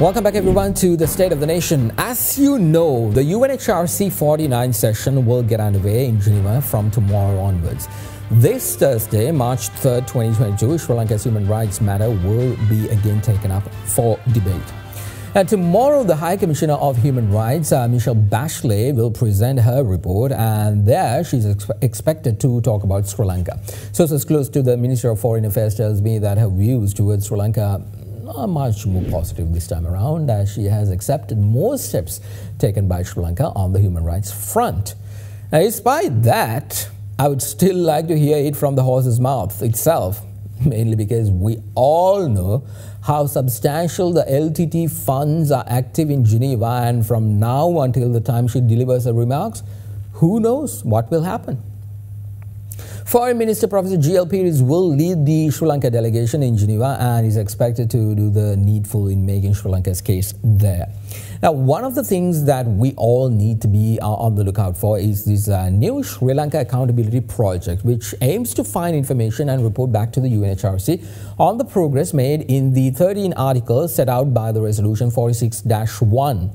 Welcome back, everyone, to the State of the Nation. As you know, the UNHRC 49 session will get underway in Geneva from tomorrow onwards. This Thursday, March 3rd, 2022, Sri Lanka's human rights matter will be again taken up for debate. And tomorrow, the High Commissioner of Human Rights, uh, Michelle Bachelet, will present her report, and there she's ex- expected to talk about Sri Lanka. Sources close to the Minister of Foreign Affairs tells me that her views towards Sri Lanka much more positive this time around, as she has accepted more steps taken by Sri Lanka on the human rights front. Now, despite that, I would still like to hear it from the horse's mouth itself, mainly because we all know how substantial the LTT funds are active in Geneva, and from now until the time she delivers her remarks, who knows what will happen. Foreign Minister Professor G.L. Peiris will lead the Sri Lanka delegation in Geneva and is expected to do the needful in making Sri Lanka's case there. Now, one of the things that we all need to be uh, on the lookout for is this uh, new Sri Lanka Accountability Project, which aims to find information and report back to the UNHRC on the progress made in the 13 articles set out by the Resolution 46 1.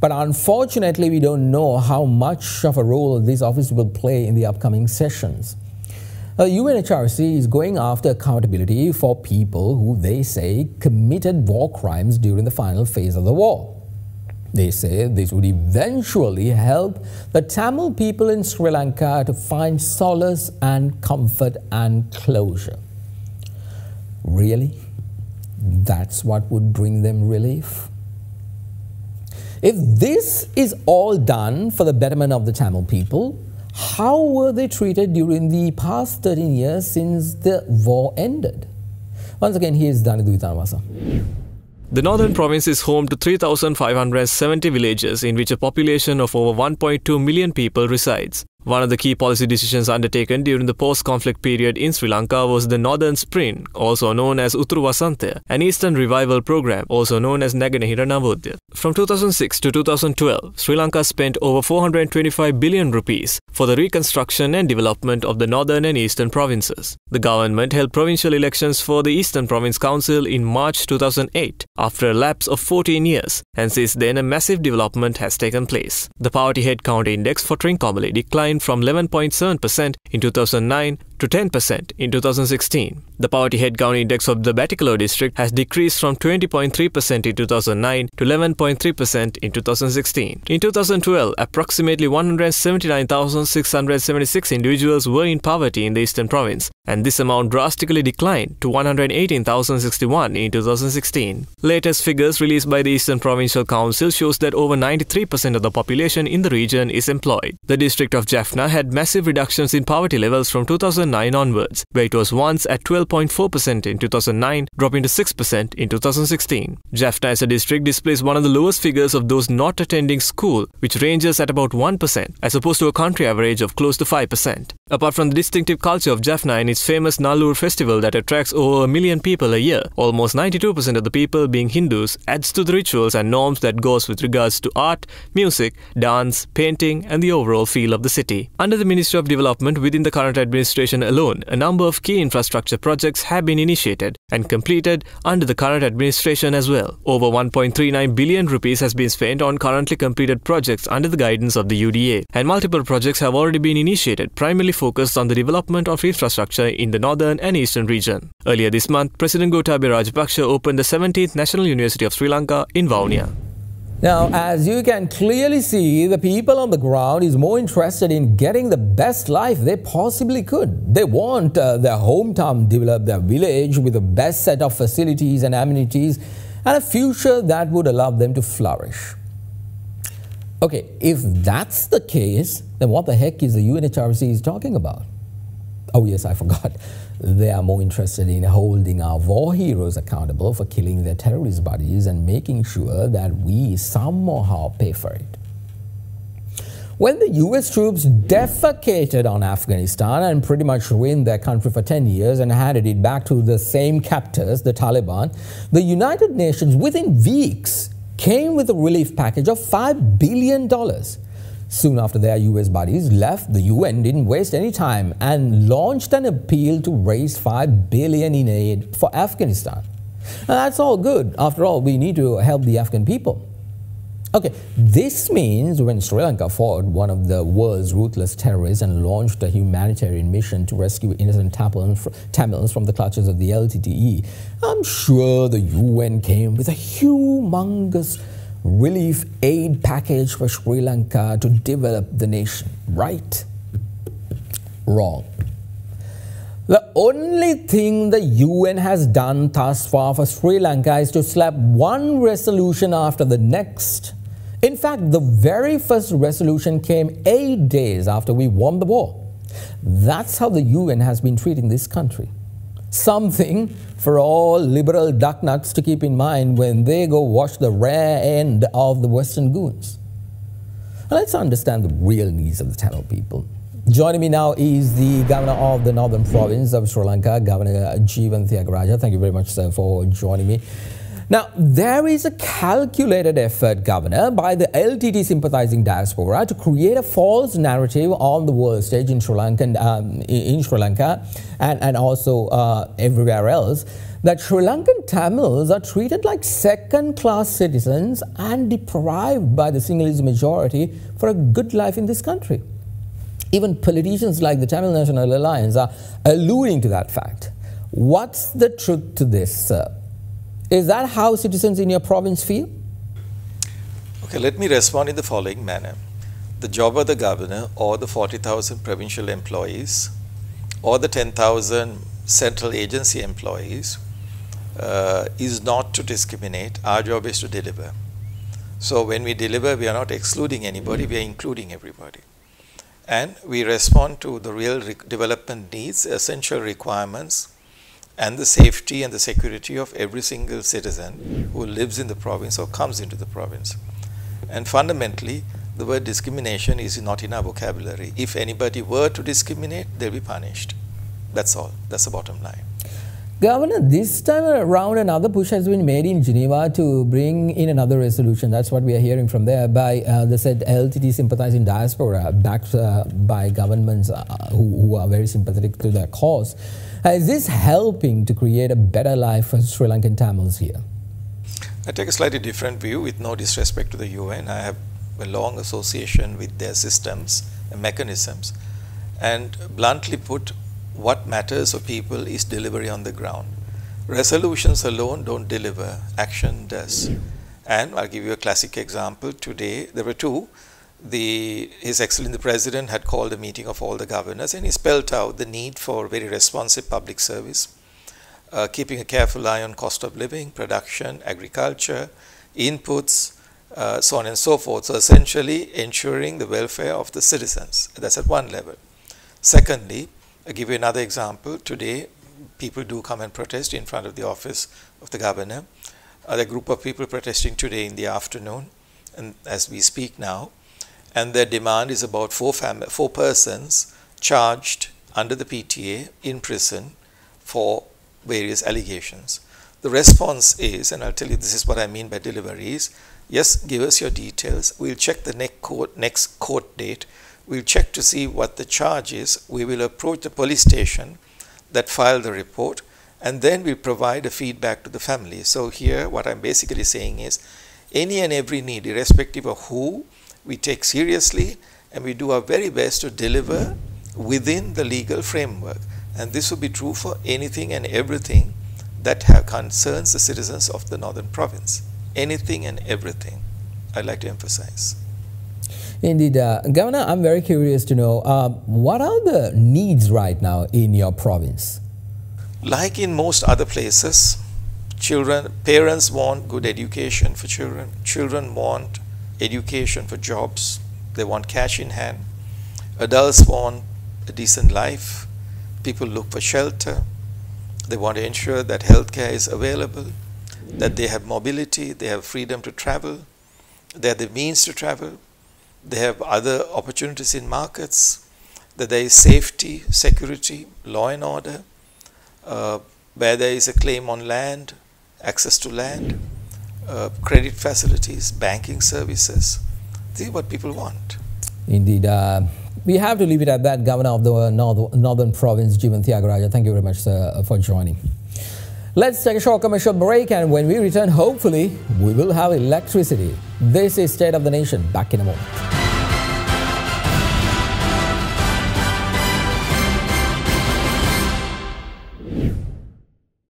But unfortunately, we don't know how much of a role this office will play in the upcoming sessions. UNHRC is going after accountability for people who they say committed war crimes during the final phase of the war. They say this would eventually help the Tamil people in Sri Lanka to find solace and comfort and closure. Really? That's what would bring them relief? If this is all done for the betterment of the Tamil people, how were they treated during the past 13 years since the war ended? Once again, here's Danidu Vitanwasa. The northern province is home to 3,570 villages in which a population of over 1.2 million people resides. One of the key policy decisions undertaken during the post-conflict period in Sri Lanka was the Northern Spring, also known as Uturu Wasantha, an Eastern Revival program, also known as Naganahira Navodaya. From 2006 to 2012, Sri Lanka spent over 425 billion rupees for the reconstruction and development of the northern and eastern provinces. The government held provincial elections for the Eastern Province Council in March 2008, after a lapse of 14 years, and since then a massive development has taken place. The poverty headcount index for Trincomalee declined from 11.7% in 2009 to 10% in 2016. The poverty headcount index of the Batticaloa district has decreased from 20.3% in 2009 to 11.3% in 2016. In 2012, approximately 179,676 individuals were in poverty in the Eastern Province, and this amount drastically declined to 118,061 in 2016. Latest figures released by the Eastern Provincial Council shows that over 93% of the population in the region is employed. The district of Jaffna had massive reductions in poverty levels from 2009 onwards, where it was once at 12.4% in 2009, dropping to 6% in 2016. Jaffna as a district displays one of the lowest figures of those not attending school, which ranges at about 1%, as opposed to a country average of close to 5%. Apart from the distinctive culture of Jaffna and its famous Nallur festival that attracts over a million people a year, almost 92% of the people being Hindus adds to the rituals and norms that goes with regards to art, music, dance, painting, and the overall feel of the city. Under the Ministry of Development within the current administration alone, a number of key infrastructure projects have been initiated and completed under the current administration as well. Over 1.39 billion rupees has been spent on currently completed projects under the guidance of the UDA, and multiple projects have already been initiated, primarily focused on the development of infrastructure in the northern and eastern region. Earlier this month, President Gotabaya Rajapaksa opened the 17th National University of Sri Lanka in Vavuniya. Now, as you can clearly see, the people on the ground is more interested in getting the best life they possibly could. They want uh, their hometown develop their village with the best set of facilities and amenities and a future that would allow them to flourish. Okay, if that's the case, then what the heck is the UNHRC is talking about? Oh yes, I forgot. They are more interested in holding our war heroes accountable for killing their terrorist buddies and making sure that we somehow pay for it. When the US troops defecated on Afghanistan and pretty much ruined their country for 10 years and handed it back to the same captors, the Taliban, the United Nations within weeks came with a relief package of $5 billion. Soon after their US buddies left, the UN didn't waste any time and launched an appeal to raise 5 billion in aid for Afghanistan. that's all good. After all, we need to help the Afghan people. Okay, this means when Sri Lanka fought one of the world's ruthless terrorists and launched a humanitarian mission to rescue innocent Tamils from the clutches of the LTTE, I'm sure the UN came with a humongous relief aid package for Sri Lanka to develop the nation, right? Wrong. The only thing the UN has done thus far for Sri Lanka is to slap one resolution after the next in fact, the very first resolution came eight days after we won the war. That's how the UN has been treating this country. Something for all liberal ducknuts to keep in mind when they go watch the rare end of the Western goons. Let's understand the real needs of the Tamil people. Joining me now is the governor of the northern province of Sri Lanka, Governor Jeevan Thiagarajah. Thank you very much, sir, for joining me. Now, there is a calculated effort, Governor, by the LTT sympathizing diaspora to create a false narrative on the world stage in Sri Lanka, um, in Sri Lanka and, and also uh, everywhere else that Sri Lankan Tamils are treated like second-class citizens and deprived by the Sinhalese majority for a good life in this country. Even politicians like the Tamil National Alliance are alluding to that fact. What's the truth to this, sir? Is that how citizens in your province feel? Okay, let me respond in the following manner. The job of the governor or the 40,000 provincial employees or the 10,000 central agency employees uh, is not to discriminate. Our job is to deliver. So when we deliver, we are not excluding anybody, we are including everybody. And we respond to the real development needs, essential requirements and the safety and the security of every single citizen who lives in the province or comes into the province. And fundamentally, the word discrimination is not in our vocabulary. If anybody were to discriminate, they'll be punished. That's all. That's the bottom line. Governor, this time around another push has been made in Geneva to bring in another resolution. That's what we are hearing from there by uh, the said LTT sympathizing diaspora, backed uh, by governments uh, who, who, are very sympathetic to their cause. Uh, is this helping to create a better life for Sri Lankan Tamils here? I take a slightly different view with no disrespect to the UN. I have a long association with their systems and mechanisms. And bluntly put, what matters for people is delivery on the ground. Resolutions alone don't deliver, action does. And I'll give you a classic example. Today, there were two the His Excellency the President had called a meeting of all the governors and he spelled out the need for very responsive public service, uh, keeping a careful eye on cost of living, production, agriculture, inputs, uh, so on and so forth. So essentially ensuring the welfare of the citizens. That's at one level. Secondly, I'll give you another example. Today, people do come and protest in front of the office of the governor. Uh, a group of people protesting today in the afternoon, and as we speak now, and their demand is about four, four persons charged under the PTA in prison for various allegations. The response is, and I'll tell you this is what I mean by deliveries, yes, give us your details. We'll check the next court, next court date. We'll check to see what the charge is. We will approach the police station that filed the report and then we provide a feedback to the family. So here what I'm basically saying is any and every need, irrespective of who we take seriously and we do our very best to deliver within the legal framework. And this will be true for anything and everything that concerns the citizens of the northern province. Anything and everything, I'd like to emphasize. Indeed. Uh, Governor, I'm very curious to know uh, what are the needs right now in your province? Like in most other places, children, parents want good education for children. Children want education for jobs. They want cash in hand. Adults want a decent life. People look for shelter. They want to ensure that healthcare is available, that they have mobility, they have freedom to travel, they have the means to travel, they have other opportunities in markets, that there is safety, security, law and order, uh, where there is a claim on land, access to land, uh, credit facilities, banking services. See what people want. Indeed. Uh, we have to leave it at that, Governor of the North, Northern Province, Jeevan Thiagarajah. Thank you very much, sir, for joining. Let's take a short commercial break and when we return, hopefully, we will have electricity. This is State of the Nation. Back in a moment.